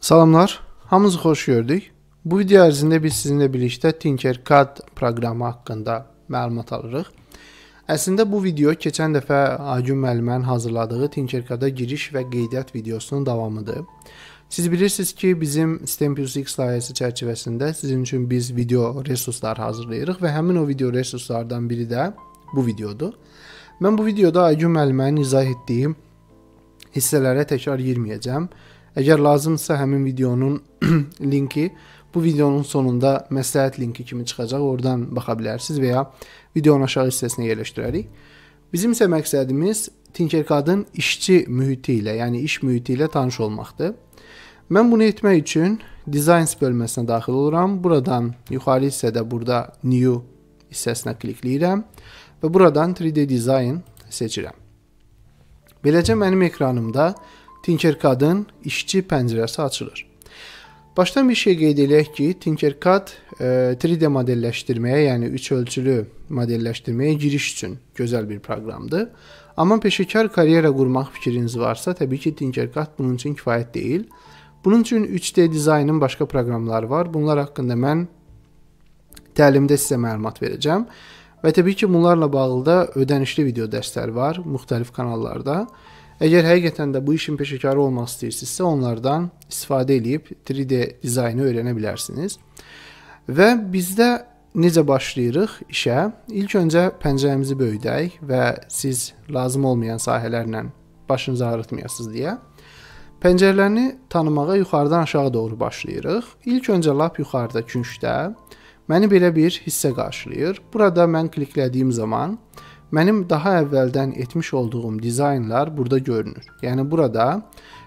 Salamlar, hamınızı xoş gördük. Bu video ərzində biz sizinlə birlikdə Tinkercad proqramı haqqında məlumat alırıq. Əslində bu video keçən dəfə Agün müəllimənin hazırladığı Tinkercad-a giriş və qeydiyyat videosunun davamıdır. Siz bilirsiniz ki, bizim Stempius X layihəsi çərçivəsində sizin üçün biz video resurslar hazırlayırıq və həmin o video resurslardan biri də bu videodur. Mən bu videoda Agün müəllimənin izah etdiyi hissələrə təkrar girməyəcəm. Əgər lazımsa həmin videonun linki bu videonun sonunda məsləhət linki kimi çıxacaq. Oradan baxa bilərsiniz və ya videonun aşağı hissəsinə yerləşdirərik. Bizim isə məqsədimiz Tinkercad-ın işçi mühiti ilə, yəni iş mühiti ilə tanış olmaqdır. Mən bunu etmək üçün Designs bölməsinə daxil oluram. Buradan yuxarı hissədə burada New hissəsinə klikləyirəm və buradan 3D Design seçirəm. Beləcə mənim ekranımda Tinkercad-ın işçi pəncərəsi açılır. Başdan bir şey qeyd eləyək ki, Tinkercad 3D e, modelləşdirməyə, yəni 3 ölçülü modelləşdirməyə giriş üçün gözəl bir proqramdır. Amma peşəkar karyera qurmaq fikriniz varsa, təbii ki, Tinkercad bunun üçün kifayət deyil. Bunun üçün 3D dizaynın başqa proqramları var. Bunlar haqqında mən təlimdə sizə məlumat verəcəm. Və təbii ki, bunlarla bağlı da ödənişli video dərsləri var müxtəlif kanallarda. Əgər həqiqətən də bu işin peşəkarı olmaq istəyirsinizsə, onlardan istifadə edib 3D dizaynı öyrənə bilərsiniz. Və bizdə necə başlayırıq işə? İlk öncə pəncərəmizi böyüdək və siz lazım olmayan sahələrlə başınızı ağrıtmayasınız deyə pəncərələrini tanımağa yuxarıdan aşağı doğru başlayırıq. İlk öncə lap yuxarıda küncdə məni belə bir hissə qarşılayır. Burada mən kliklədiyim zaman Mənim daha əvvəldən etmiş olduğum dizaynlar burada görünür. Yəni burada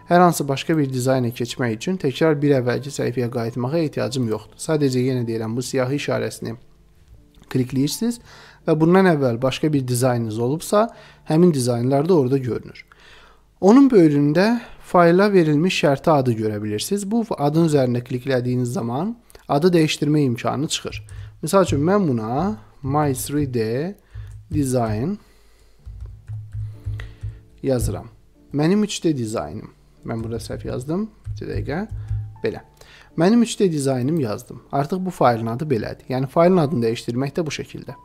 hər hansı başqa bir dizayna keçmək üçün təkrar bir əvvəlki səhifəyə qayıtmağa ehtiyacım yoxdur. Sadəcə yenə deyirəm bu siyahı işarəsini klikləyirsiniz və bundan əvvəl başqa bir dizaynınız olubsa, həmin dizaynlar da orada görünür. Onun böyründə fayla verilmiş şərti adı görə bilirsiniz. Bu adın üzərində kliklədiyiniz zaman adı dəyişdirmə imkanı çıxır. Məsəl üçün mən buna my3d design yazıram. Mənim 3D dizaynım. Mən burada səhv yazdım. Bir dəqiqə. Belə. Mənim 3D dizaynım yazdım. Artıq bu faylın adı belədir. Yəni faylın adını dəyişdirmək də bu şəkildə.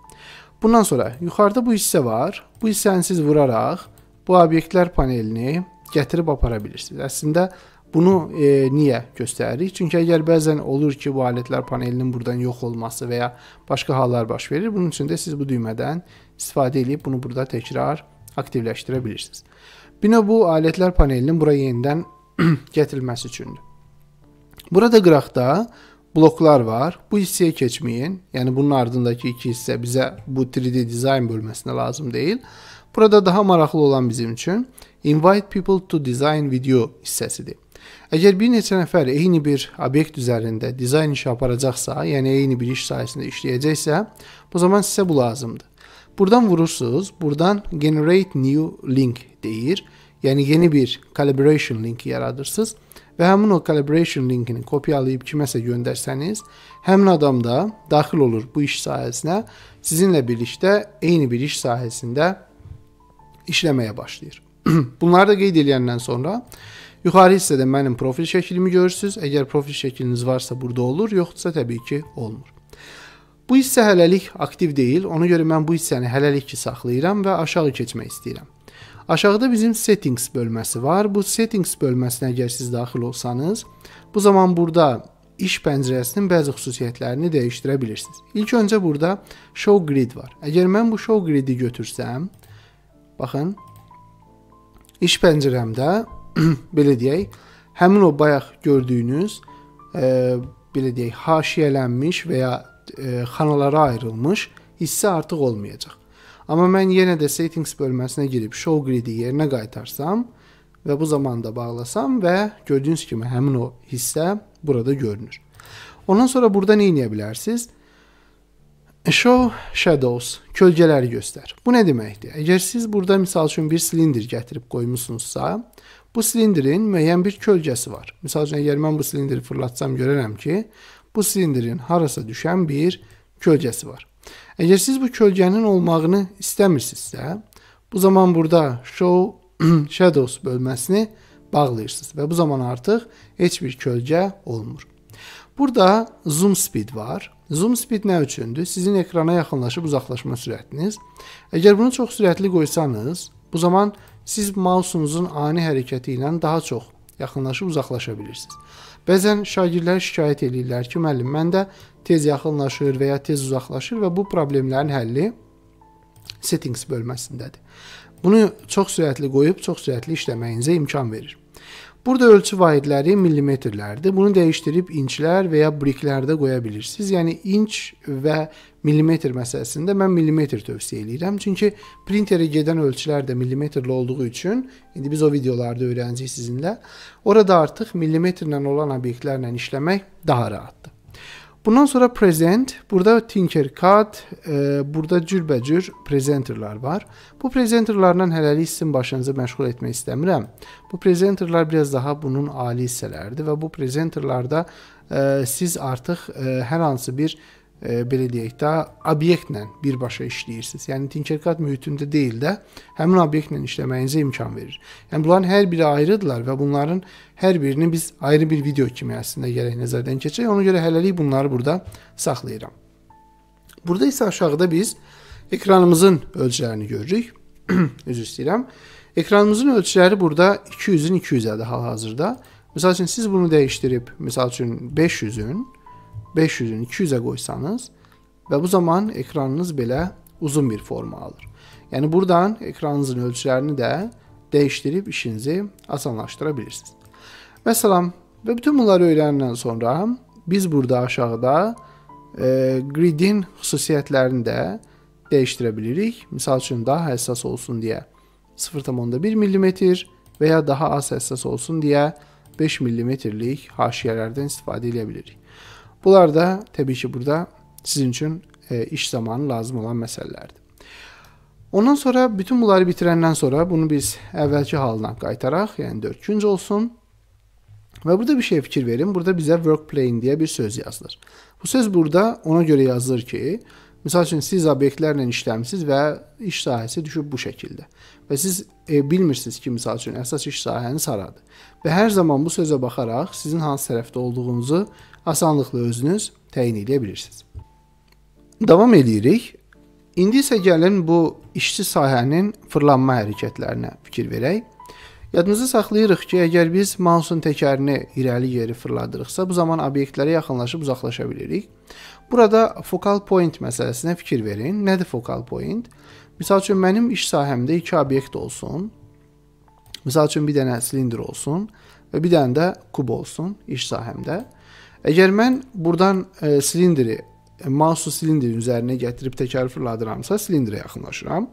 Bundan sonra yuxarıda bu hissə var. Bu hissəni siz vuraraq bu obyektlər panelini gətirib apara bilirsiniz. Əslində Bunu e, niyə göstəririk? Çünki əgər bəzən olur ki, bu alətlər panelinin burdan yox olması və ya başqa hallar baş verir, bunun üçün də siz bu düymədən istifadə edib bunu burada təkrar aktivləşdirə bilirsiniz. Bina bu alətlər panelinin bura yenidən gətirilməsi üçündür. Burada qıraqda bloklar var. Bu hissəyə keçməyin. Yəni bunun ardındakı iki hissə bizə bu 3D dizayn bölməsinə lazım deyil. Burada daha maraqlı olan bizim üçün invite people to design video hissəsidir. Əgər bir neçə nəfər eyni bir obyekt üzərində dizayn işi aparacaqsa, yəni eyni bir iş sahəsində işləyəcəksə, bu zaman sizə bu lazımdır. Buradan vurursunuz, buradan generate new link deyir. Yəni yeni bir collaboration linki yaradırsınız və həmin o collaboration linkini kopyalayıb kiməsə göndərsəniz, həmin adam da daxil olur bu iş sahəsinə, sizinlə birlikdə eyni bir iş sahəsində işləməyə başlayır. Bunları da qeyd edəndən sonra Yuxarı hissədə mənim profil şəklimi görürsüz. Əgər profil şəkliniz varsa burada olur, yoxdursa təbii ki, olmur. Bu hissə hələlik aktiv deyil. Ona görə mən bu hissəni hələlik ki saxlayıram və aşağı keçmək istəyirəm. Aşağıda bizim settings bölməsi var. Bu settings bölməsinə əgər siz daxil olsanız, bu zaman burada iş pəncərəsinin bəzi xüsusiyyətlərini dəyişdirə bilirsiniz. İlk öncə burada show grid var. Əgər mən bu show gridi götürsəm, baxın, iş pəncərəmdə belə deyək, həmin o bayaq gördüyünüz e, belə deyək, haşiyələnmiş və ya e, xanalara ayrılmış hissə artıq olmayacaq. Amma mən yenə də settings bölməsinə girib show grid-i yerinə qaytarsam və bu zamanda bağlasam və gördüyünüz kimi həmin o hissə burada görünür. Ondan sonra burada nə edə bilərsiniz? Show shadows, kölgələri göstər. Bu nə deməkdir? Əgər siz burada misal üçün bir silindir gətirib qoymusunuzsa, Bu silindrin müəyyən bir kölgəsi var. Məsəl üçün əgər mən bu silindiri fırlatsam görərəm ki, bu silindrin harasa düşən bir kölgəsi var. Əgər siz bu kölgənin olmağını istəmirsinizsə, bu zaman burada show shadows bölməsini bağlayırsınız və bu zaman artıq heç bir kölgə olmur. Burada zoom speed var. Zoom speed nə üçündür? Sizin ekrana yaxınlaşıb uzaqlaşma sürətiniz. Əgər bunu çox sürətli qoysanız, bu zaman siz mausunuzun ani hərəkəti ilə daha çox yaxınlaşıb uzaqlaşa bilirsiniz. Bəzən şagirdlər şikayət edirlər ki, müəllim, məndə tez yaxınlaşır və ya tez uzaqlaşır və bu problemlərin həlli settings bölməsindədir. Bunu çox sürətli qoyub çox sürətli işləməyinizə imkan verir. Burada ölçü vahidləri millimetrlərdir. Bunu dəyişdirib inçlər və ya briklərdə qoya bilirsiniz. Yəni inç və millimetr məsələsində mən millimetr tövsiyə edirəm. Çünki printerə gedən ölçülər də millimetrli olduğu üçün indi biz o videolarda öyrənəcəyik sizinlə. Orada artıq millimetrlə olan obyektlərlə işləmək daha rahatdır. Bundan sonra present, burada Tinkercad, e, burada cürbəcür prezenterlər var. Bu prezenterlarla hələlik sizin başınızı məşğul etmək istəmirəm. Bu prezenterlər biraz daha bunun ali hissələridir və bu prezenterlarda e, siz artıq e, hər hansı bir e, belə deyək də obyektlə birbaşa işləyirsiniz. Yəni Tinkercad mühitində deyil də həmin obyektlə işləməyinizə imkan verir. Yəni bunların hər biri ayrıdırlar və bunların hər birini biz ayrı bir video kimi əslində gərək nəzərdən keçirək. Ona görə hələlik bunları burada saxlayıram. Burada isə aşağıda biz ekranımızın ölçülərini görürük. Üzr istəyirəm. Ekranımızın ölçüləri burada 200-ün 200-ədir hal-hazırda. Məsəl üçün siz bunu dəyişdirib, məsəl üçün 500-ün 500-ün 200-ə qoysanız və bu zaman ekranınız belə uzun bir forma alır. Yəni buradan ekranınızın ölçülərini də dəyişdirib işinizi asanlaşdıra bilirsiniz. Məsələn, və bütün bunları öyrənəndən sonra biz burada aşağıda e, gridin xüsusiyyətlərini də dəyişdirə bilirik. Məsəl üçün daha həssas olsun deyə 0.1 mm və ya daha az həssas olsun deyə 5 mm-lik haşiyələrdən istifadə edə bilirik. Bunlar da təbii ki, burada sizin üçün e, iş zamanı lazım olan məsələlərdir. Ondan sonra bütün bunları bitirəndən sonra bunu biz əvvəlki halına qaytaraq, yəni 4 günc olsun. Və burada bir şey fikir verin. Burada bizə work plane deyə bir söz yazılır. Bu söz burada ona görə yazılır ki, Məsəl üçün siz obyektlərlə işləmisiniz və iş sahəsi düşüb bu şəkildə. Və siz e, bilmirsiniz ki, məsəl üçün əsas iş sahəniz haradır. Və hər zaman bu sözə baxaraq sizin hansı tərəfdə olduğunuzu asanlıqla özünüz təyin edə bilirsiniz. Davam edirik. İndi isə gəlin bu işçi sahənin fırlanma hərəkətlərinə fikir verək. Yadınızda saxlayırıq ki, əgər biz mausun təkərini irəli geri fırladırıqsa, bu zaman obyektlərə yaxınlaşıb uzaqlaşa bilirik. Burada fokal point məsələsinə fikir verin. Nədir fokal point? Məsəl üçün mənim iş sahəmdə iki obyekt olsun. Məsəl üçün bir dənə silindr olsun və bir dənə də kub olsun iş sahəmdə. Əgər mən burdan e, silindri e, mausu silindrin üzərinə gətirib təkər fırladıramsa, silindrə yaxınlaşıram.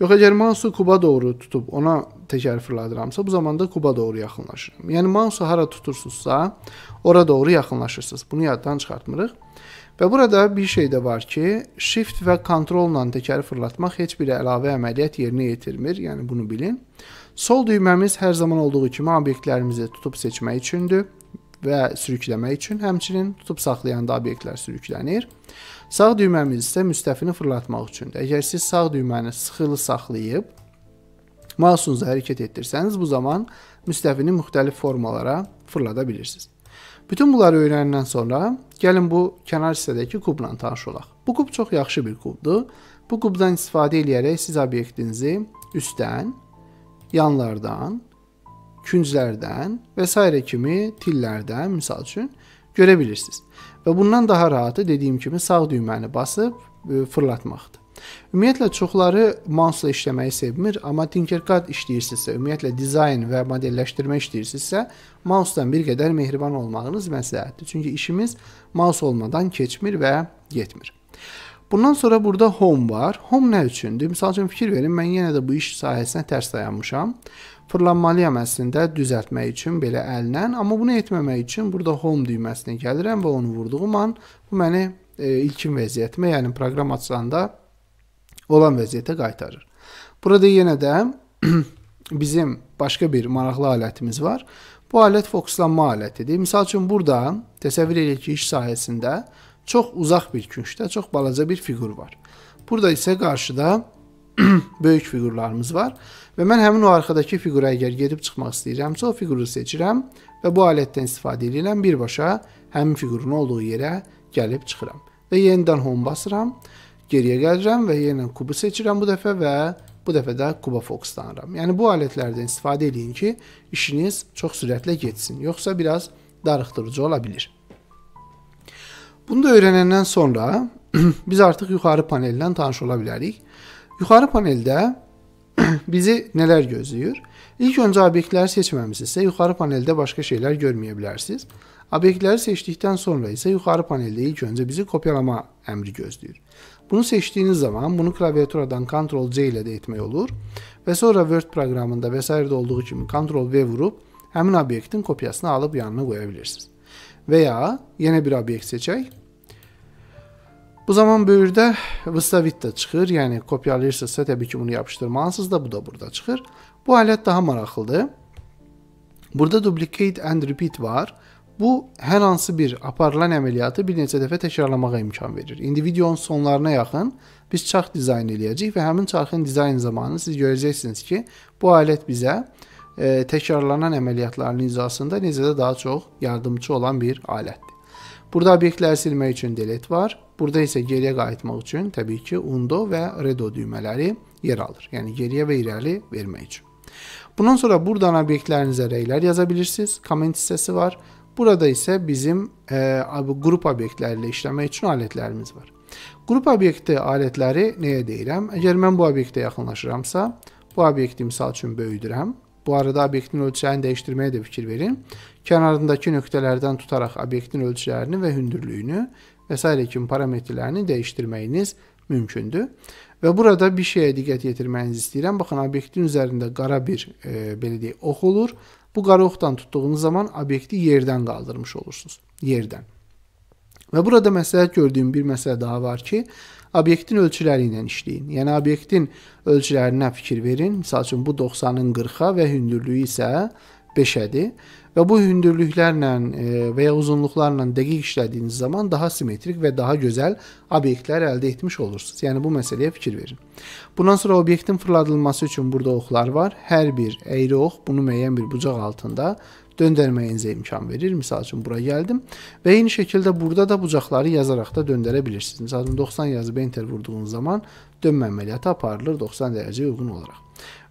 Yox, əgər mausu kuba doğru tutub ona təkər fırladıramsa, bu zamanda kuba doğru yaxınlaşıram. Yəni mausu hara tutursunuzsa, ora doğru yaxınlaşırsınız. Bunu yaddan çıxartmırıq. Və burada bir şey də var ki, shift və kontrolla təkəri fırlatmaq heç bir əlavə əməliyyat yerinə yetirmir. Yəni bunu bilin. Sol düyməmiz hər zaman olduğu kimi obyektlərimizi tutub seçmək üçündür və sürükləmək üçün, həmçinin tutub saxlayanda obyektlər sürüklənir. Sağ düyməmiz isə müstəfini fırlatmaq üçündür. Əgər siz sağ düyməni sıxılı saxlayıb mausunuzu hərəkət etdirsəniz, bu zaman müstəfini müxtəlif formalara fırlada bilirsiniz. Bütün bunları öyrənəndən sonra gəlin bu kənar hissədəki kubla tanış olaq. Bu kub çox yaxşı bir kubdur. Bu kubdan istifadə edərək siz obyektinizi üstdən, yanlardan, künclərdən və s. kimi tillərdən, misal üçün görə bilirsiniz. Və bundan daha rahatı dediyim kimi sağ düyməni basıb e, fırlatmaqdır. Ümumiyyətlə çoxları mouse-la işləməyi sevmir, amma Tinkercad işləyirsinizsə, ümumiyyətlə dizayn və modelləşdirmə işləyirsinizsə, mouse-dan bir qədər mehriban olmağınız məsləhətdir. Çünki işimiz mouse olmadan keçmir və getmir. Bundan sonra burada home var. Home nə üçündür? Məsəl üçün fikir verin, mən yenə də bu iş sahəsinə tərs dayanmışam fırlanmalıyam əslində düzəltmək üçün belə əllə, amma bunu etməmək üçün burada home düyməsinə gəlirəm və onu vurduğum an bu məni e, ilkin vəziyyətimə, yəni proqram açılanda olan vəziyyətə qaytarır. Burada yenə də bizim başqa bir maraqlı alətimiz var. Bu alət fokuslanma alətidir. Məsəl üçün burada təsəvvür edin ki, iş sahəsində çox uzaq bir küncdə çox balaca bir fiqur var. Burada isə qarşıda böyük fiqurlarımız var və mən həmin o arxadakı fiqura əgər gedib çıxmaq istəyirəmsə, o fiquru seçirəm və bu alətdən istifadə edirəm birbaşa həmin fiqurun olduğu yerə gəlib çıxıram. Və yenidən home basıram, geriyə gəlirəm və yenə kubu seçirəm bu dəfə və bu dəfə də kuba fokuslanıram. Yəni bu alətlərdən istifadə edin ki, işiniz çox sürətlə getsin, yoxsa biraz darıxdırıcı ola bilər. Bunu da öyrənəndən sonra biz artıq yuxarı paneldən tanış ola bilərik. Yuxarı paneldə bizi nələr gözləyir? İlk öncə obyektləri seçməmisinizsə, yuxarı paneldə başqa şeylər görməyə bilərsiniz. Obyektləri seçdikdən sonra isə yuxarı paneldə ilk öncə bizi kopyalama əmri gözləyir. Bunu seçdiyiniz zaman bunu klaviaturadan Ctrl-C ilə də etmək olur və sonra Word proqramında və s. olduğu kimi Ctrl-V vurub həmin obyektin kopyasını alıb yanına qoya bilirsiniz. Və ya yenə bir obyekt seçək. Bu zaman böyürdə Vstavit də çıxır, yəni kopyalayırsınızsa təbii ki bunu yapışdırmalısınız da bu da burada çıxır. Bu alət daha maraqlıdır. Burada duplicate and repeat var. Bu hər hansı bir aparılan əməliyyatı bir neçə dəfə təkrarlamağa imkan verir. İndi videonun sonlarına yaxın biz çarx dizayn eləyəcəyik və həmin çarxın dizayn zamanı siz görəcəksiniz ki, bu alət bizə e, təkrarlanan əməliyyatların icrasında necə də daha çox yardımçı olan bir alətdir. Burada obyektləri silmək üçün delete var. Burada isə geriyə qayıtmaq üçün təbii ki, undo və redo düymələri yer alır. Yəni geriyə və irəli vermək üçün. Bundan sonra buradan obyektlərinizə rəylər yaza bilirsiniz. Comment hissəsi var. Burada isə bizim e, qrup obyektləri ilə işləmək üçün alətlərimiz var. Qrup obyekti alətləri nəyə deyirəm? Əgər mən bu obyektə yaxınlaşıramsa, bu obyekti misal üçün böyüdürəm. Bu arada obyektin ölçülərini dəyişdirməyə də fikir verin. Kənarındakı nöqtələrdən tutaraq obyektin ölçülərini və hündürlüyünü və s. kimi parametrlərini dəyişdirməyiniz mümkündür. Və burada bir şeyə diqqət yetirməyinizi istəyirəm. Baxın, obyektin üzərində qara bir e, belə deyək, ox olur. Bu qara oxdan tutduğunuz zaman obyekti yerdən qaldırmış olursunuz. Yerdən. Və burada məsləhət gördüyüm bir məsələ daha var ki, obyektin ölçüləri ilə işləyin. Yəni obyektin ölçülərinə fikir verin. Məsəl üçün bu 90-ın 40-a və hündürlüyü isə 5-ədir və bu hündürlüklərlə e, və ya uzunluqlarla dəqiq işlədiyiniz zaman daha simmetrik və daha gözəl obyektlər əldə etmiş olursunuz. Yəni bu məsələyə fikir verin. Bundan sonra obyektin fırladılması üçün burada oxlar var. Hər bir əyri ox bunu müəyyən bir bucaq altında döndərməyinizə imkan verir. Məsəl üçün bura gəldim və eyni şəkildə burada da bucaqları yazaraq da döndərə bilirsiniz. Məsəl üçün 90 yazıb enter vurduğunuz zaman dönmə əməliyyatı aparılır 90 dərəcəyə uyğun olaraq.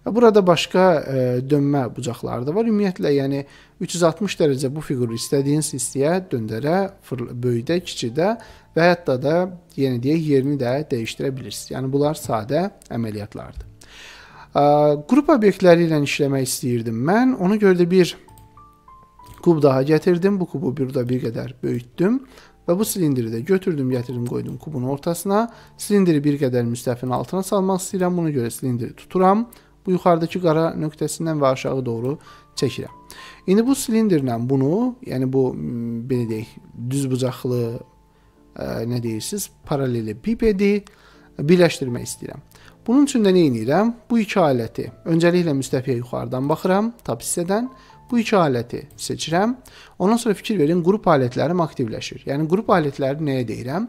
Burada başqa e, dönmə bucaqları da var. Ümumiyyətlə, yəni 360 dərəcə bu fiquru istədiyiniz hissəyə döndərə, böyükdə, kiçikdə və hətta da yenə deyək yerini də dəyişdirə bilirsiniz. Yəni bunlar sadə əməliyyatlardır. E, qrup obyektləri ilə işləmək istəyirdim mən. Ona görə də bir kub daha gətirdim. Bu kubu burada bir qədər böyütdüm və bu silindiri də götürdüm, gətirdim, qoydum kubun ortasına. Silindiri bir qədər müstəfin altına salmaq istəyirəm. Buna görə silindiri tuturam bu yuxarıdakı qara nöqtəsindən və aşağı doğru çəkirəm. İndi bu silindirlə bunu, yəni bu belə deyək, düz bucaqlı ə, nə deyirsiniz, paralel pipedi birləşdirmək istəyirəm. Bunun üçün də nə edirəm? Bu iki aləti öncəliklə müstəfiyə yuxarıdan baxıram, tab hissədən Bu iki aləti seçirəm. Ondan sonra fikir verin, qrup alətlərim aktivləşir. Yəni qrup alətləri nəyə deyirəm?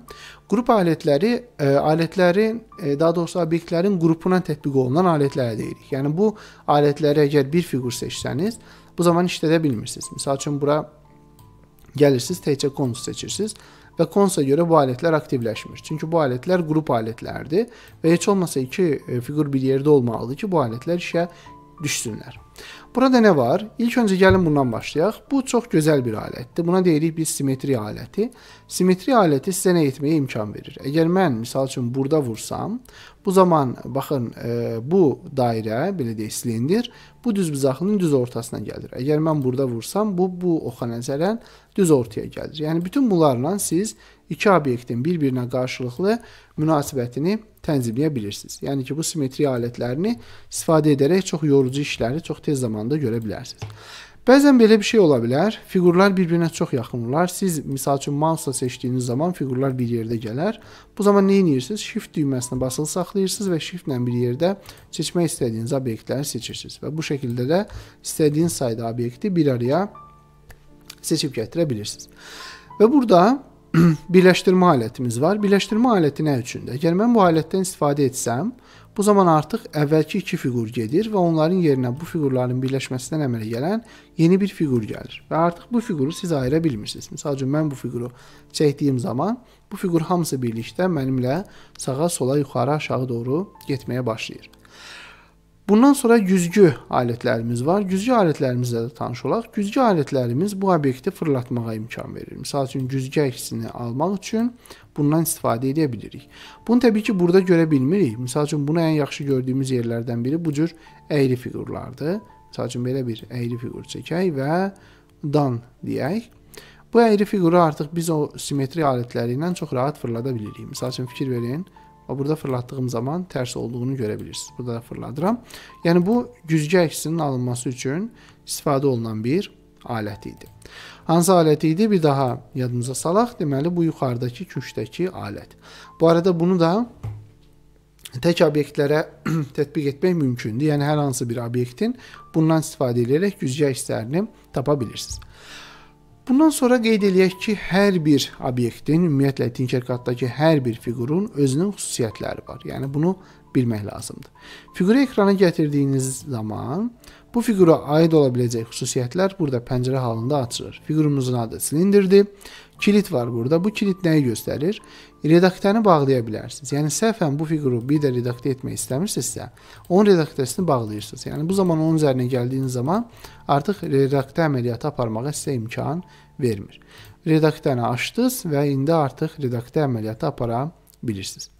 Qrup alətləri ə, e, alətlərin, ə, e, daha doğrusu obyektlərin qrupuna tətbiq olunan alətlərə deyirik. Yəni bu alətləri əgər bir fiqur seçsəniz, bu zaman işlədə bilmirsiniz. Məsəl üçün bura gəlirsiniz, təkcə konus seçirsiniz və konsa görə bu alətlər aktivləşmir. Çünki bu alətlər qrup alətlərdir və heç olmasa iki e, fiqur bir yerdə olmalıdır ki, bu alətlər işə düşsünlər. Burada nə var? İlk öncə gəlin bundan başlayaq. Bu çox gözəl bir alətdir. Buna deyirik biz simmetri aləti. Simmetri aləti sizə nə etməyə imkan verir? Əgər mən misal üçün burada vursam, bu zaman baxın, e, bu dairə, belə deyək, silindir, bu düz bucaqlının düz ortasına gəlir. Əgər mən burada vursam, bu bu oxa nəzərən düz ortaya gəlir. Yəni bütün bunlarla siz iki obyektin bir-birinə qarşılıqlı münasibətini tənzimləyə bilirsiniz. Yəni ki, bu simmetri alətlərini istifadə edərək çox yorucu işləri çox tez zamanda görə bilərsiniz. Bəzən belə bir şey ola bilər. Fiqurlar bir-birinə çox yaxın olar. Siz misal üçün mouse seçdiyiniz zaman fiqurlar bir yerdə gələr. Bu zaman nə edirsiniz? Shift düyməsinə basılı saxlayırsınız və shiftlə bir yerdə seçmək istədiyiniz obyektləri seçirsiniz və bu şəkildə də istədiyiniz sayda obyekti bir araya seçib gətirə bilirsiniz. Və burada birləşdirmə alətimiz var. Birləşdirmə aləti nə üçündür? Əgər mən bu alətdən istifadə etsəm, bu zaman artıq əvvəlki iki fiqur gedir və onların yerinə bu fiqurların birləşməsindən əmələ gələn yeni bir fiqur gəlir. Və artıq bu fiquru siz ayıra bilmirsiniz. Məsəl üçün mən bu fiquru çəkdiyim zaman bu fiqur hamısı birlikdə mənimlə sağa, sola, yuxarı, aşağı doğru getməyə başlayır. Bundan sonra güzgü alətlərimiz var. Güzgü alətlərimizlə də tanış olaq. Güzgü alətlərimiz bu obyekti fırlatmağa imkan verir. Məsəl üçün güzgü əksini almaq üçün bundan istifadə edə bilirik. Bunu təbii ki, burada görə bilmirik. Məsəl üçün bunu ən yaxşı gördüyümüz yerlərdən biri bu cür əyri fiqurlardır. Məsəl üçün belə bir əyri fiqur çəkək və dan deyək. Bu əyri fiquru artıq biz o simmetri alətləri ilə çox rahat fırlada bilirik. Məsəl üçün fikir verin. Və burada fırlatdığım zaman tərs olduğunu görə bilirsiniz. Burada da fırladıram. Yəni bu güzgü əksinin alınması üçün istifadə olunan bir alət idi. Hansı alət idi? Bir daha yadınıza salaq. Deməli bu yuxarıdakı köşkdəki alət. Bu arada bunu da tək obyektlərə tətbiq etmək mümkündür. Yəni hər hansı bir obyektin bundan istifadə edərək güzgü əkslərini tapa bilirsiniz. Bundan sonra qeyd eləyək ki, hər bir obyektin, ümumiyyətlə Tinkercad-dakı hər bir fiqurun özünün xüsusiyyətləri var. Yəni bunu bilmək lazımdır. Fiquru ekrana gətirdiyiniz zaman bu fiqura aid ola biləcək xüsusiyyətlər burada pəncərə halında açılır. Fiqurumuzun adı silindirdir. Kilit var burada. Bu kilit nəyi göstərir? Redaktörünü bağlaya bilərsiniz. Yəni səhvən bu fiquru bir də redaktə etmək istəmirsinizsə, onun redaktəsini bağlayırsınız. Yəni bu zaman onun üzərinə gəldiyiniz zaman artıq redaktə əməliyyatı aparmağa sizə imkan vermir. Redaktörünü açdınız və indi artıq redaktə əməliyyatı apara bilirsiniz.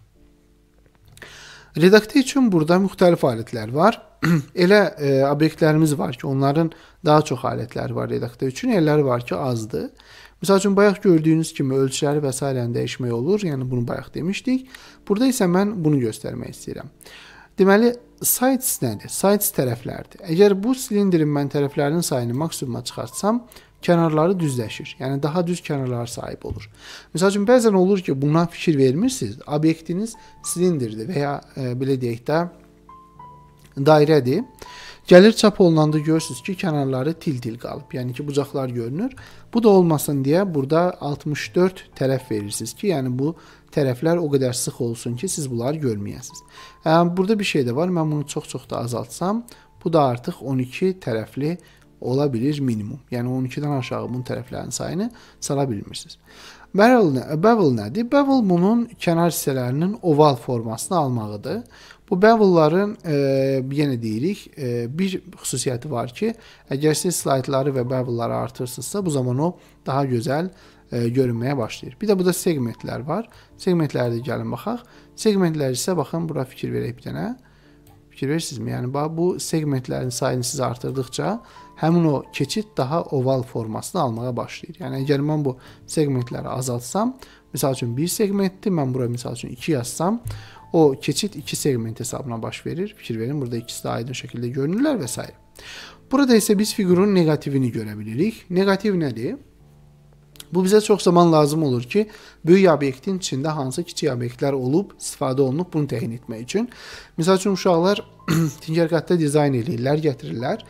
Redaktə üçün burada müxtəlif alətlər var. Elə e, obyektlərimiz var ki, onların daha çox alətləri var redaktə üçün, elləri var ki, azdır. Məsəl üçün bayaq gördüyünüz kimi ölçüləri və s. dəyişmək olur. Yəni bunu bayaq demişdik. Burada isə mən bunu göstərmək istəyirəm. Deməli, sides nədir? Sides tərəflərdir. Əgər bu silindrin mən tərəflərinin sayını maksimuma çıxartsam, kənarları düzləşir. Yəni daha düz kənarlara sahib olur. Məsəl üçün bəzən olur ki, buna fikir vermirsiniz. Obyektiniz silindirdir və ya e, belə deyək də dairədir. Gəlir çap olunanda görürsüz ki, kənarları til-til qalıb. Yəni ki, bucaqlar görünür. Bu da olmasın deyə burada 64 tərəf verirsiniz ki, yəni bu tərəflər o qədər sıx olsun ki, siz bunları görməyəsiniz. Burada bir şey də var. Mən bunu çox-çox da azaltsam, bu da artıq 12 tərəfli ola bilir minimum. Yəni 12-dən aşağı bunun tərəflərinin sayını sala bilmirsiniz. Bevel, bevel nədir? Bevel bunun kənar hissələrinin oval formasını almağıdır. Bu bevelların e, yenə deyirik, e, bir xüsusiyyəti var ki, əgər siz slaydları və bevelları artırsınızsa, bu zaman o daha gözəl e, görünməyə başlayır. Bir də burada segmentlər var. Segmentlərə də gəlin baxaq. Segmentlər isə baxın, bura fikir verək bir dənə. Fikir verirsinizmi? Yəni bax bu segmentlərin sayını siz artırdıqca həmin o keçid daha oval formasını almağa başlayır. Yəni əgər mən bu segmentləri azaltsam, məsəl üçün 1 segmentdir, mən bura məsəl üçün 2 yazsam, o keçid iki segment hesabına baş verir. Fikir verin, burada ikisi də aydın şəkildə görünürlər və s. Burada isə biz fiqurun neqativini görə bilirik. Neqativ nədir? Bu bizə çox zaman lazım olur ki, böyük obyektin içində hansı kiçik obyektlər olub, istifadə olunub bunu təyin etmək üçün. Məsəl üçün uşaqlar Tinkercad-da dizayn eləyirlər, gətirirlər.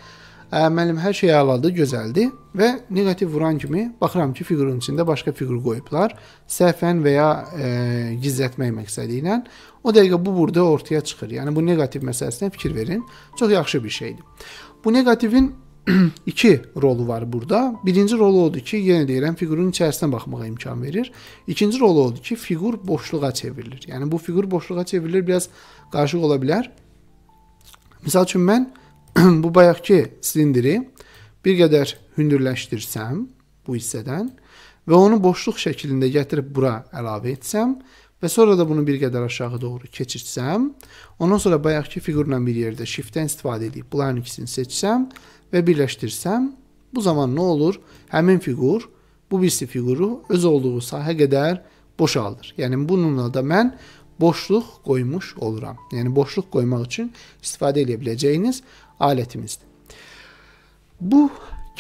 Müəllim hər şey əladır, gözəldir və neqativ vuran kimi baxıram ki, fiqurun içində başqa fiqur qoyublar. Səhvən və ya e, gizlətmək məqsədi ilə. O dəqiqə bu burada ortaya çıxır. Yəni bu neqativ məsələsinə fikir verin. Çox yaxşı bir şeydir. Bu neqativin iki rolu var burada. Birinci rolu odur ki, yenə deyirəm, fiqurun içərisinə baxmağa imkan verir. İkinci rolu odur ki, fiqur boşluğa çevrilir. Yəni bu fiqur boşluğa çevrilir, biraz qarışıq ola bilər. Məsəl üçün mən bu bayaqki silindiri bir qədər hündürləşdirsəm bu hissədən və onu boşluq şəklində gətirib bura əlavə etsəm və sonra da bunu bir qədər aşağı doğru keçirsəm, ondan sonra bayaqki fiqurla bir yerdə shift-dən istifadə edib bunların ikisini seçsəm və birləşdirsəm, bu zaman nə olur? Həmin fiqur bu birisi fiquru öz olduğu sahə qədər boşaldır. Yəni bununla da mən boşluq qoymuş oluram. Yəni boşluq qoymaq üçün istifadə edə biləcəyiniz alətimizdir. Bu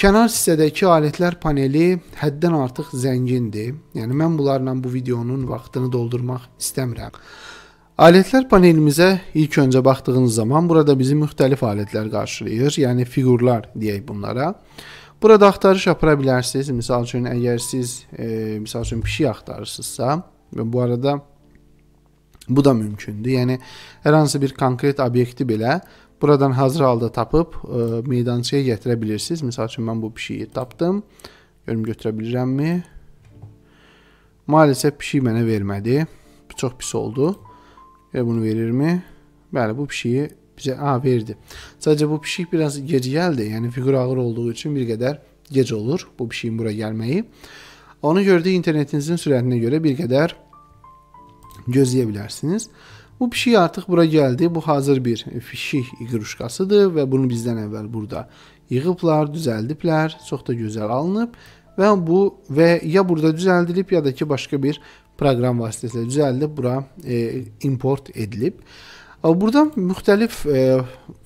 kənar hissədəki alətlər paneli həddən artıq zəngindir. Yəni mən bunlarla bu videonun vaxtını doldurmaq istəmirəm. Alətlər panelimizə ilk öncə baxdığınız zaman burada bizi müxtəlif alətlər qarşılayır. Yəni fiqurlar deyək bunlara. Burada axtarış apara bilərsiniz. Məsəl üçün əgər siz e, məsəl üçün pişik axtarırsınızsa, və bu arada bu da mümkündür. Yəni hər hansı bir konkret obyekti belə buradan hazır halda tapıb e, meydançaya gətirə bilirsiniz. Məsəl üçün mən bu pişiyi tapdım. Görüm götürə bilirəmmi? Maalesef pişik mənə vermədi. Bu çox pis oldu. Və bunu verirmi? Bəli, bu pişiyi bizə a verdi. Sadəcə bu pişik biraz gec gəldi. Yəni fiqur ağır olduğu üçün bir qədər gec olur bu pişiyin bura gəlməyi. Ona görə də internetinizin sürətinə görə bir qədər gözləyə bilərsiniz. Bu pişik artıq bura gəldi. Bu hazır bir pişik iqruşkasıdır və bunu bizdən əvvəl burada yığıblar, düzəldiblər. Çox da gözəl alınıb və bu və ya burada düzəldilib ya da ki başqa bir proqram vasitəsilə düzəldilib bura e, import edilib. Burada müxtəlif e,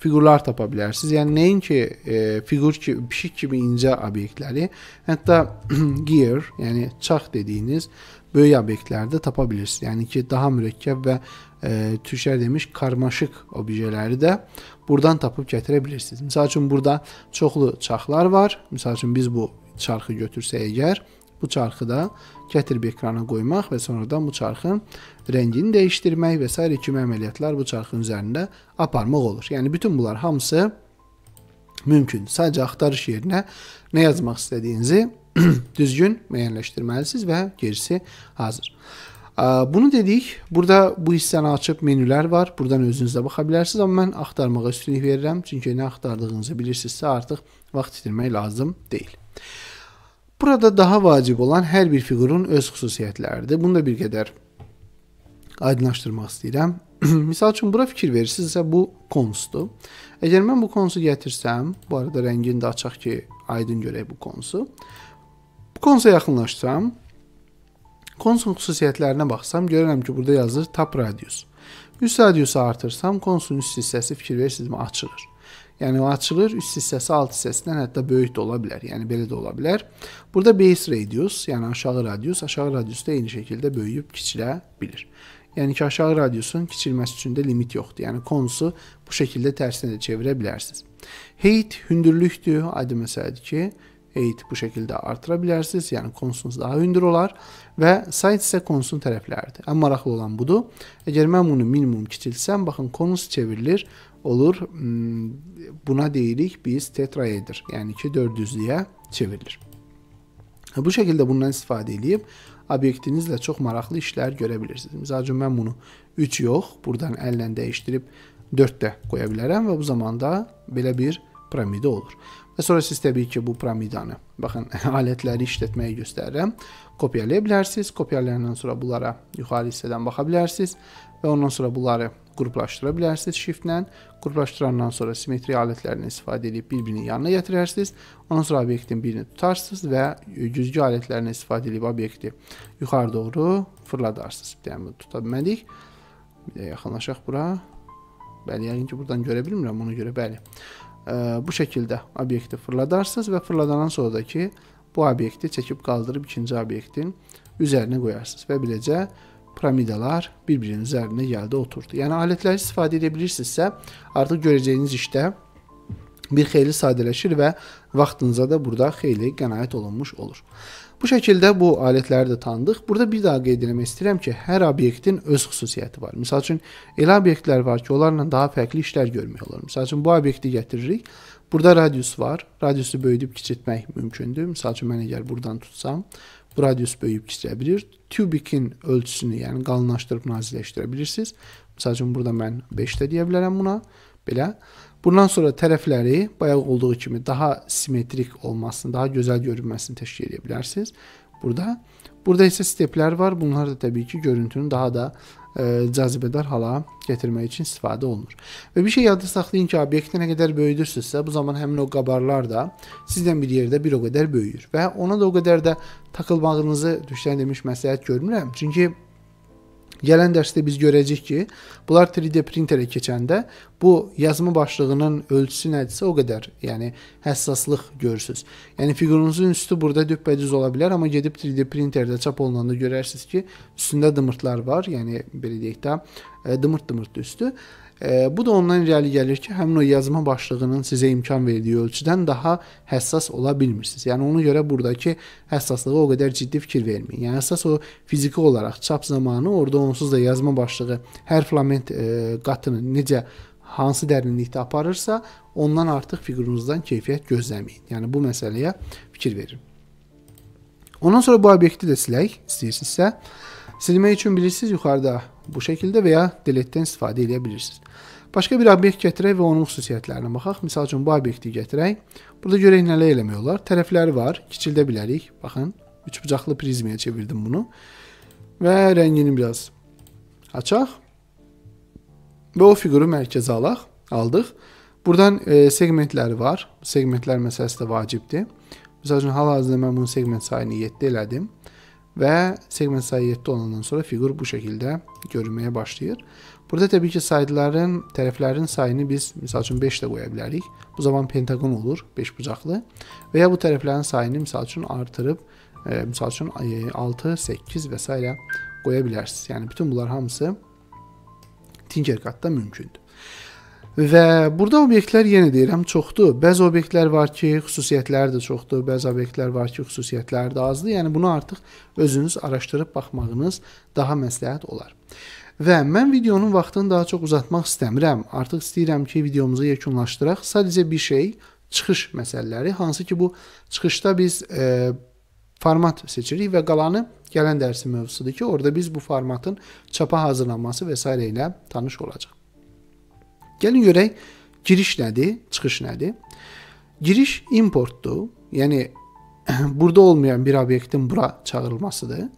fiqurlar tapa bilərsiniz. Yəni nəinki e, fiqur ki, pişik kimi incə obyektləri, hətta gear, yəni çax dediyiniz böyük obyektlərdə tapa bilirsiniz. Yəni ki, daha mürəkkəb və e, türklər demiş karmaşıq obyektləri də burdan tapıb gətirə bilirsiniz. Məsəl üçün burada çoxlu çaxlar var. Məsəl üçün biz bu çarxı götürsək əgər, bu çarxı da gətirib ekrana qoymaq və sonradan bu çarxın rəngini dəyişdirmək və s. kimi əməliyyatlar bu çarxın üzərində aparmaq olur. Yəni bütün bunlar hamısı mümkün. Sadəcə axtarış yerinə nə yazmaq istədiyinizi düzgün müəyyənləşdirməlisiniz və gerisi hazır. Bunu dedik. Burada bu hissəni açıb menülər var. Buradan özünüz də baxa bilərsiniz, amma mən axtarmağa üstünlük verirəm. Çünki nə axtardığınızı bilirsinizsə, artıq vaxt itirmək lazım deyil. Burada daha vacib olan hər bir fiqurun öz xüsusiyyətləridir. Bunu da bir qədər aydınlaşdırmaq istəyirəm. Misal üçün bura fikir verirsinizsə bu konusdur. Əgər mən bu konusu gətirsəm, bu arada rəngini də açaq ki, aydın görək bu konusu. Bu konusa yaxınlaşsam, konsun xüsusiyyətlərinə baxsam, görürəm ki, burada yazır tap radius. Üst radiusu artırsam, konsun üst hissəsi fikir verirsinizmi açılır. Yəni o açılır, üst hissəsi alt hissəsindən hətta böyük də ola bilər. Yəni belə də ola bilər. Burada base radius, yəni aşağı radius, aşağı radius da eyni şəkildə böyüyüb kiçilə bilir. Yəni ki, aşağı radiusun kiçilməsi üçün də limit yoxdur. Yəni konusu bu şəkildə tərsinə də çevirə bilərsiniz. Height hündürlükdür. Aydın məsələdir ki, height bu şəkildə artıra bilərsiniz. Yəni konusunuz daha hündür olar və size isə konusun tərəfləridir. Ən maraqlı olan budur. Əgər mən bunu minimum kiçiltsəm, baxın konus çevrilir olur. Hmm, buna deyirik biz tetraeder, yəni ki, dördüzlüyə çevrilir. Bu şəkildə bundan istifadə edib obyektinizlə çox maraqlı işlər görə bilirsiniz. Məsəl üçün mən bunu 3 yox, burdan əllə dəyişdirib 4 də qoya bilərəm və bu zamanda belə bir piramida olur. Və sonra siz təbii ki, bu piramidanı, baxın, alətləri işlətməyi göstərirəm. Kopyalaya bilərsiniz. Kopyalayandan sonra bunlara yuxarı hissədən baxa bilərsiniz və ondan sonra bunları qruplaşdıra bilərsiniz shiftlə. Qruplaşdırandan sonra simmetri alətlərindən istifadə edib bir-birinin yanına gətirərsiniz. Ondan sonra obyektin birini tutarsınız və güzgü alətlərindən istifadə edib obyekti yuxarı doğru fırladarsınız. Yəni tuta bilmədik. Bir də yaxınlaşaq bura. Bəli, yəqin ki, buradan görə bilmirəm, ona görə bəli. Bu şəkildə obyekti fırladarsınız və fırladanan sonra da ki, bu obyekti çəkib qaldırıb ikinci obyektin üzərinə qoyarsınız və beləcə piramidalar bir-birinin üzərində gəldi oturdu. Yəni alətləri istifadə edə bilirsinizsə, artıq görəcəyiniz işdə bir xeyli sadələşir və vaxtınıza da burada xeyli qənaət olunmuş olur. Bu şəkildə bu alətləri də tanıdıq. Burada bir daha qeyd etmək istəyirəm ki, hər obyektin öz xüsusiyyəti var. Məsəl üçün elə obyektlər var ki, onlarla daha fərqli işlər görmək olur. Məsəl üçün bu obyekti gətiririk. Burada radius var. Radiusu böyüdüb kiçiltmək mümkündür. Məsəl üçün mən əgər buradan tutsam, bu radius böyüyüb kiçilə bilir. Tubikin ölçüsünü, yəni qalınlaşdırıb naziləşdirə bilirsiniz. Məsəl üçün burada mən 5 də deyə bilərəm buna. Belə. Bundan sonra tərəfləri bayaq olduğu kimi daha simmetrik olmasını, daha gözəl görünməsini təşkil edə bilərsiniz. Burada burada isə steplər var. Bunlar da təbii ki, görüntünü daha da ə, cazibədar hala gətirmək üçün istifadə olunur. Və bir şey yadda saxlayın ki, obyekti nə qədər böyüdürsünüzsə, bu zaman həmin o qabarlar da sizdən bir yerdə bir o qədər böyüyür və ona da o qədər də takılmağınızı düşən demiş məsləhət görmürəm. Çünki Gələn dərsdə biz görəcəyik ki, bunlar 3D printerə keçəndə bu yazma başlığının ölçüsü nədirsə o qədər, yəni həssaslıq görürsüz. Yəni fiqurunuzun üstü burada düppədüz ola bilər, amma gedib 3D printerdə çap olunanda görərsiniz ki, üstündə dımırtlar var, yəni belə deyək də, dımırt-dımırt üstü. E, bu da ondan irəli gəlir ki, həmin o yazma başlığının sizə imkan verdiyi ölçüdən daha həssas ola bilmirsiniz. Yəni ona görə burdakı həssaslığa o qədər ciddi fikir verməyin. Yəni əsas o fiziki olaraq çap zamanı orada onsuz da yazma başlığı hər filament e, qatını necə hansı dərinlikdə aparırsa, ondan artıq fiqurunuzdan keyfiyyət gözləməyin. Yəni bu məsələyə fikir verin. Ondan sonra bu obyekti də silək istəyirsinizsə. Silmək üçün bilirsiniz yuxarıda bu şəkildə və ya delete-dən istifadə edə bilirsiniz. Başqa bir obyekt gətirək və onun xüsusiyyətlərinə baxaq. Məsəl üçün bu obyekti gətirək. Burada görək nələr eləmək olar. Tərəfləri var, kiçildə bilərik. Baxın, üçbucaqlı prizmaya çevirdim bunu. Və rəngini biraz açaq. Və o fiquru mərkəzə alaq, aldıq. Buradan e, segmentləri var. Segmentlər məsələsi də vacibdir. Məsəl üçün hal-hazırda mən bunun segment sayını 7 elədim və segment sayı 7 olandan sonra fiqur bu şəkildə görünməyə başlayır. Burada təbii ki, saydıların, tərəflərin sayını biz məsəl üçün 5 də qoya bilərik. Bu zaman pentaqon olur, 5 bucaqlı. Və ya bu tərəflərin sayını məsəl üçün artırıb, e, məsəl üçün 6, 8 və s. qoya bilərsiniz. Yəni bütün bunlar hamısı Tinkercad-da mümkündür. Və burada obyektlər yenə deyirəm çoxdur. Bəzi obyektlər var ki, xüsusiyyətləri də çoxdur, bəzi obyektlər var ki, xüsusiyyətləri də azdır. Yəni bunu artıq özünüz araşdırıb baxmağınız daha məsləhət olar. Və mən videonun vaxtını daha çox uzatmaq istəmirəm. Artıq istəyirəm ki, videomuzu yekunlaşdıraq. Sadəcə bir şey, çıxış məsələləri, hansı ki bu çıxışda biz e, format seçirik və qalanı gələn dərsin mövzusudur ki, orada biz bu formatın çapa hazırlanması və s. ilə tanış olacaq. Gəlin görək giriş nədir, çıxış nədir? Giriş importdur. Yəni burada olmayan bir obyektin bura çağırılmasıdır.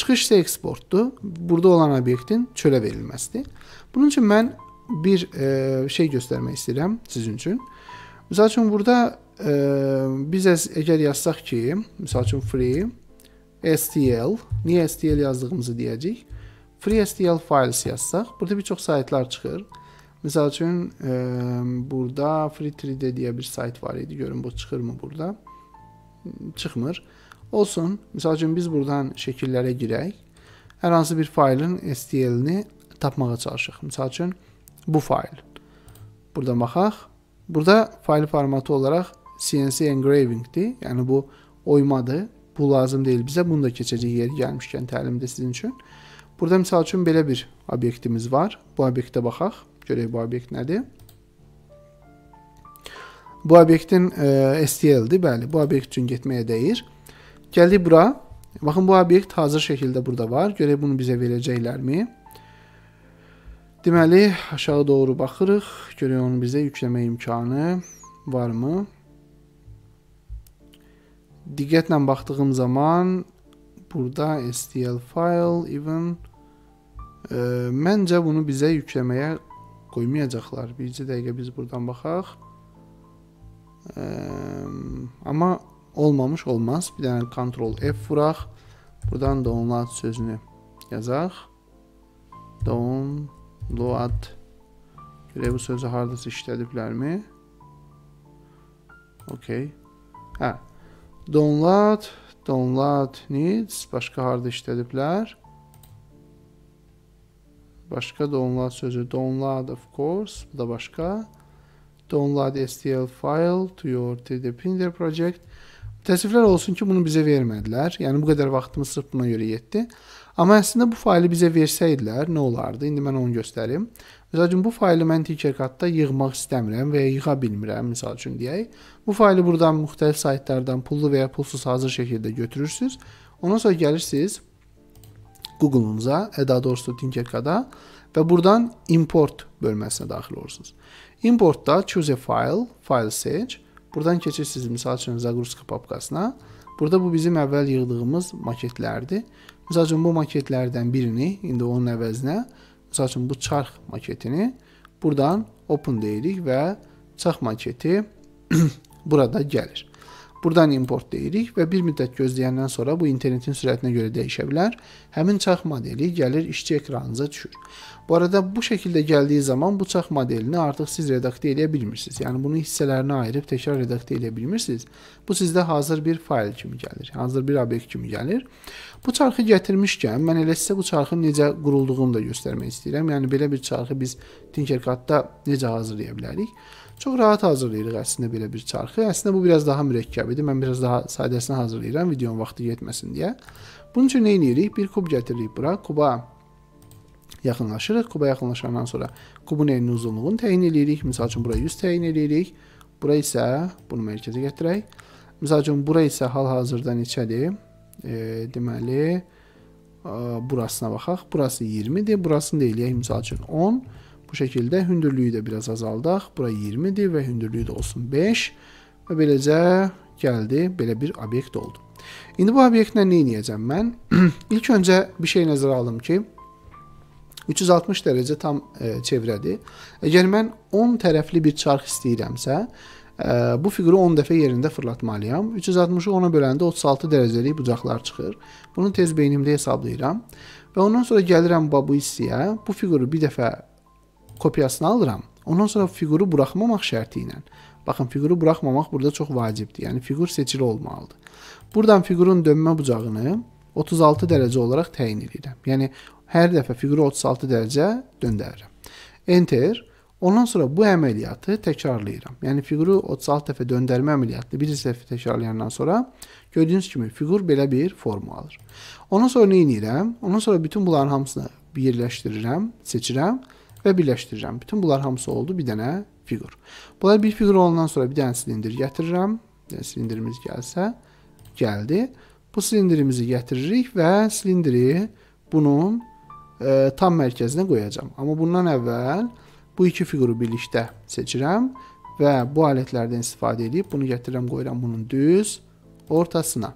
Çıxış isə eksportdur. Burada olan obyektin çölə verilməsidir. Bunun üçün mən bir e, şey göstərmək istəyirəm sizin üçün. Məsəl üçün burada e, biz əgər yazsaq ki, məsəl üçün free STL, niyə STL yazdığımızı deyəcəyik. Free STL files yazsaq, burada bir çox saytlar çıxır. Misal üçün e, burada Free 3D deyə bir sayt var idi. Görün bu çıxırmı burada? Çıxmır. Olsun. Misal üçün biz buradan şəkillərə girək. Hər hansı bir faylın STL-ni tapmağa çalışaq. Misal üçün bu fayl. Burada baxaq. Burada fayl formatı olaraq CNC engravingdir. Yəni bu oymadır. Bu lazım deyil bizə. Bunu da keçəcək yeri gəlmişkən təlimdə sizin üçün. Burada misal üçün belə bir obyektimiz var. Bu obyektə baxaq. Görək bu obyekt nədir? Bu obyektin e, STL-dir, bəli. Bu obyekt üçün getməyə dəyir. Gəldik bura. Baxın bu obyekt hazır şəkildə burada var. Görək bunu bizə verəcəklərmi? Deməli, aşağı doğru baxırıq. Görək onu bizə yükləmə imkanı varmı? Diqqətlə baxdığım zaman burada STL file even e, məncə bunu bizə yükləməyə qoymayacaqlar. Bircə dəqiqə biz buradan baxaq. Ə, amma olmamış olmaz. Bir dənə Ctrl F vuraq. Buradan download sözünü yazaq. Download. Görək bu sözü hardasa işlədiblərmi? Okay. Hə. Download, download needs başqa harda işlədiblər? Başqa download sözü download of course. Bu da başqa. Download STL file to your 3D printer project. Təəssüflər olsun ki, bunu bizə vermədilər. Yəni bu qədər vaxtımız sırf buna görə getdi. Amma əslində bu faylı bizə versəydilər nə olardı? İndi mən onu göstərim. Məsəl üçün bu faylı mən Tinkercad-da yığmaq istəmirəm və ya yığa bilmirəm, məsəl üçün deyək. Bu faylı buradan müxtəlif saytlardan pullu və ya pulsuz hazır şəkildə götürürsüz. Ondan sonra gəlirsiniz Google-unuza, daha doğrusu Tinkercad-a və buradan import bölməsinə daxil olursunuz. Importda choose a file, file seç. Buradan keçirsiniz misal üçün Zagruska papkasına. Burada bu bizim əvvəl yığdığımız maketlərdir. Misal üçün bu maketlərdən birini indi onun əvəzinə misal üçün bu çarx maketini buradan open deyirik və çarx maketi burada gəlir. Buradan import deyirik və bir müddət gözləyəndən sonra bu internetin sürətinə görə dəyişə bilər. Həmin çarx modeli gəlir işçi ekranınıza düşür. Bu arada bu şəkildə gəldiyi zaman bu çarx modelini artıq siz redaktə edə bilmirsiniz. Yəni bunu hissələrinə ayırıb təkrar redaktə edə bilmirsiniz. Bu sizdə hazır bir fayl kimi gəlir. Hazır bir obyekt kimi gəlir. Bu çarxı gətirmişkən mən elə sizə bu çarxın necə qurulduğunu da göstərmək istəyirəm. Yəni belə bir çarxı biz Tinkercad-da necə hazırlaya bilərik? Çox rahat hazırlayırıq əslində belə bir çarxı. Əslində bu biraz daha mürəkkəb idi. Mən biraz daha sadəsini hazırlayıram videonun vaxtı getməsin deyə. Bunun üçün nə edirik? Bir kub gətiririk bura. Kuba yaxınlaşırıq. Kuba yaxınlaşandan sonra kubun eninin uzunluğunu təyin edirik. Məsəl üçün bura 100 təyin edirik. Bura isə bunu mərkəzə gətirək. Məsəl üçün bura isə hal-hazırda neçədir? E, deməli, ə, burasına baxaq. Burası 20-dir. Burasını da eləyək məsəl üçün 10. Bu şəkildə hündürlüyü də biraz azaldaq. Bura 20-dir və hündürlüyü də olsun 5 və beləcə gəldi, belə bir obyekt oldu. İndi bu obyektlə nə edəcəm mən? İlk öncə bir şey nəzərə alım ki, 360 dərəcə tam e, çevrədir. Əgər mən 10 tərəfli bir çarx istəyirəmsə, e, bu fiquru 10 dəfə yerində fırlatmalıyam. 360-ı 10-a böləndə 36 dərəcəlik bucaqlar çıxır. Bunu tez beynimdə hesablayıram və ondan sonra gəlirəm bu hissəyə. Bu fiquru bir dəfə kopyasını alıram. Ondan sonra fiquru buraxmamaq şərti ilə. Baxın, fiquru buraxmamaq burada çox vacibdir. Yəni fiqur seçili olmalıdır. Buradan fiqurun dönmə bucağını 36 dərəcə olaraq təyin edirəm. Yəni hər dəfə fiquru 36 dərəcə döndərirəm. Enter. Ondan sonra bu əməliyyatı təkrarlayıram. Yəni fiquru 36 dəfə döndərmə əməliyyatını bir dəfə təkrarlayandan sonra gördüyünüz kimi fiqur belə bir forma alır. Ondan sonra nə edirəm? Ondan sonra bütün bunların hamısını birləşdirirəm, seçirəm və birləşdirirəm. Bütün bunlar hamısı oldu bir dənə fiqur. Bunlar bir fiqur olandan sonra bir dənə silindr gətirirəm. Yəni silindrimiz gəlsə, gəldi. Bu silindrimizi gətiririk və silindri bunun e, tam mərkəzinə qoyacağam. Amma bundan əvvəl bu iki fiquru birlikdə seçirəm və bu alətlərdən istifadə edib bunu gətirirəm, qoyuram bunun düz ortasına.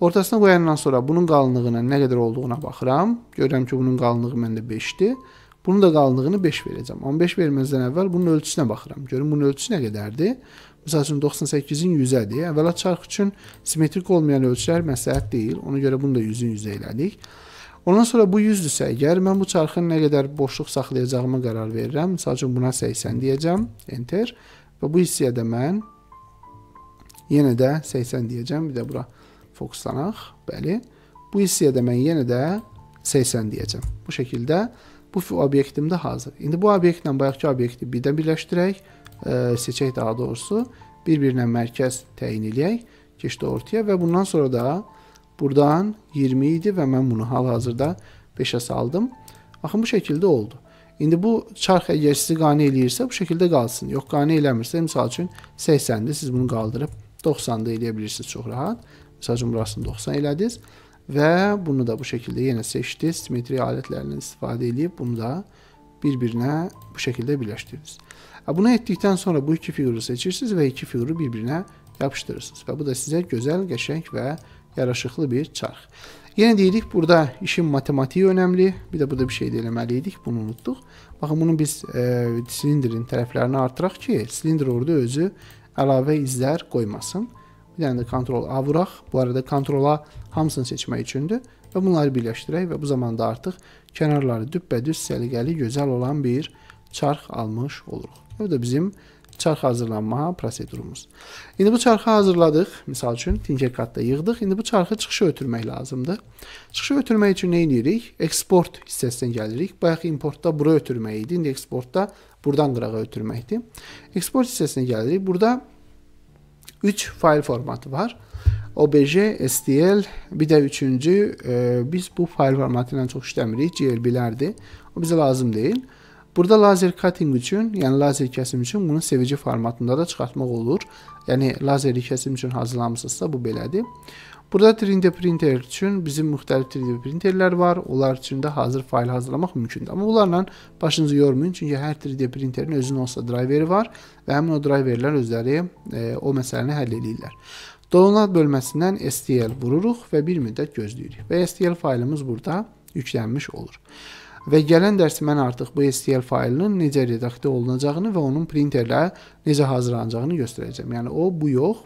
Ortasına qoyandan sonra bunun qalınlığına nə qədər olduğuna baxıram. Görürəm ki, bunun qalınlığı məndə 5-dir. Bunun da qalınlığını 5 verəcəm. 15 verməzdən əvvəl bunun ölçüsünə baxıram. Görüm bunun ölçüsü nə qədərdir? Məsəl üçün 98-in 100-ədir. Əvvəla çarx üçün simmetrik olmayan ölçülər məsləhət deyil. Ona görə bunu da 100-ün 100-ə elədik. Ondan sonra bu 100-dürsə, əgər mən bu çarxın nə qədər boşluq saxlayacağıma qərar verirəm. Məsəl üçün buna 80 deyəcəm. Enter. Və bu hissəyə də mən yenə də 80 deyəcəm. Bir də bura fokuslanaq. Bəli. Bu hissəyə də mən yenə də 80 deyəcəm. Bu şəkildə bu obyektimdə hazır. İndi bu obyektlə bayaqki obyekti birdən birləşdirək, e, seçək daha doğrusu, bir-birinə mərkəz təyin eləyək, keçdi ortaya və bundan sonra da buradan 20 idi və mən bunu hal-hazırda 5-ə saldım. Baxın bu şəkildə oldu. İndi bu çarx əgər sizi qane eləyirsə, bu şəkildə qalsın. Yox, qane eləmirsə, misal üçün 80-dir, siz bunu qaldırıb 90-da eləyə bilirsiniz çox rahat. Misal üçün burasını 90 elədiniz və bunu da bu şəkildə yenə seçdi. Simmetri alətlərindən istifadə edib bunu da bir-birinə bu şəkildə birləşdirirsiniz. Bunu etdikdən sonra bu iki fiquru seçirsiniz və iki fiquru bir-birinə yapışdırırsınız və bu da sizə gözəl, qəşəng və yaraşıqlı bir çarx. Yenə deyirik, burada işin matematiği önəmli. Bir də burada bir şey də eləməli idik, bunu unutduq. Baxın, bunu biz e, silindrin tərəflərini artıraq ki, silindr orada özü əlavə izlər qoymasın. Bir dənə də Ctrl A vuraq. Bu arada Ctrl A hamısını seçmək üçündür və bunları birləşdirək və bu zamanda artıq kənarları düppədüz səliqəli, gözəl olan bir çarx almış oluruq. Bu da bizim çarx hazırlanma prosedurumuz. İndi bu çarxı hazırladıq. Misal üçün Tinkercad-da yığdıq. İndi bu çarxı çıxışa ötürmək lazımdır. Çıxışa ötürmək üçün nə edirik? Export hissəsinə gəlirik. Bayaq importda bura ötürmək idi. İndi exportda buradan qırağa ötürməkdir. Export hissəsinə gəlirik. Burada 3 fayl formatı var. OBJ, STL, bir də üçüncü, e, biz bu fayl formatı ilə çox işləmirik, GLB-lərdir. O bizə lazım deyil. Burada lazer cutting üçün, yəni lazer kəsim üçün bunu sevici formatında da çıxartmaq olur. Yəni lazeri kəsim üçün hazırlamısınızsa bu belədir. Burada 3D printer üçün bizim müxtəlif 3D printerlər var. Onlar üçün də hazır fayl hazırlamaq mümkündür. Amma bunlarla başınızı yormayın, çünki hər 3D printerin özünün olsa driveri var və həmin o driverlər özləri e, o məsələni həll edirlər. Download bölməsindən STL vururuq və bir müddət gözləyirik. Və STL faylımız burada yüklənmiş olur. Və gələn dərs mən artıq bu STL faylının necə redaktə olunacağını və onun printerlə necə hazırlanacağını göstərəcəm. Yəni o bu yox,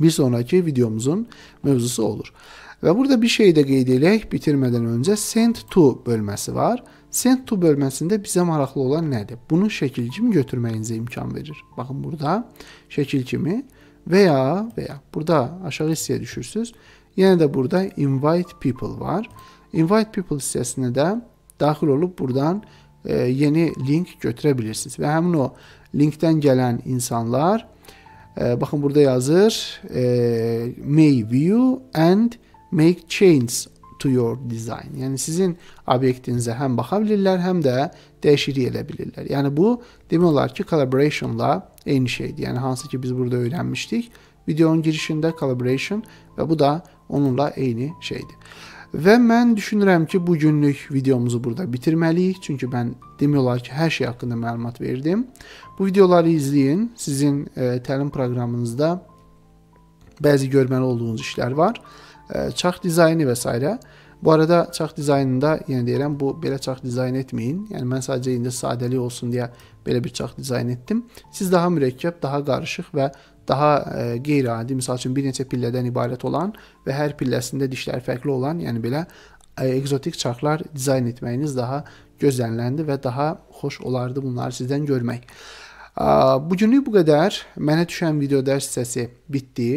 bir sonraki videomuzun mövzusu olur. Və burada bir şey də qeyd edək bitirmədən öncə send to bölməsi var. Send to bölməsində bizə maraqlı olan nədir? Bunu şəkil kimi götürməyinizə imkan verir. Baxın burada şəkil kimi və ya və ya burada aşağı hissəyə düşürsüz. Yenə də burada invite people var. Invite people hissəsinə də daxil olub buradan e, yeni link götürə bilirsiniz və həmin o linkdən gələn insanlar e, baxın burada yazır e, may view and make change to your design. Yəni sizin obyektinizə həm baxa bilirlər, həm də dəyişiklik edə bilirlər. Yəni bu demək olar ki, collaboration-la eyni şeydir. Yəni hansı ki biz burada öyrənmişdik videonun girişində collaboration və bu da onunla eyni şeydir. Və mən düşünürəm ki, bu günlük videomuzu burada bitirməliyik. Çünki mən demək olar ki, hər şey haqqında məlumat verdim. Bu videoları izləyin. Sizin e, təlim proqramınızda bəzi görməli olduğunuz işlər var çarx dizaynı və s. Bu arada çarx dizaynında yenə deyirəm, bu belə çarx dizayn etməyin. Yəni mən sadəcə indi sadəlik olsun deyə belə bir çarx dizayn etdim. Siz daha mürəkkəb, daha qarışıq və daha e, qeyri-adi, məsəl üçün bir neçə pillədən ibarət olan və hər pilləsində dişləri fərqli olan, yəni belə e, ekzotik çarxlar dizayn etməyiniz daha gözləniləndir və daha xoş olardı bunları sizdən görmək. Bu günlük bu qədər. Mənə düşən video dərs hissəsi bitdi.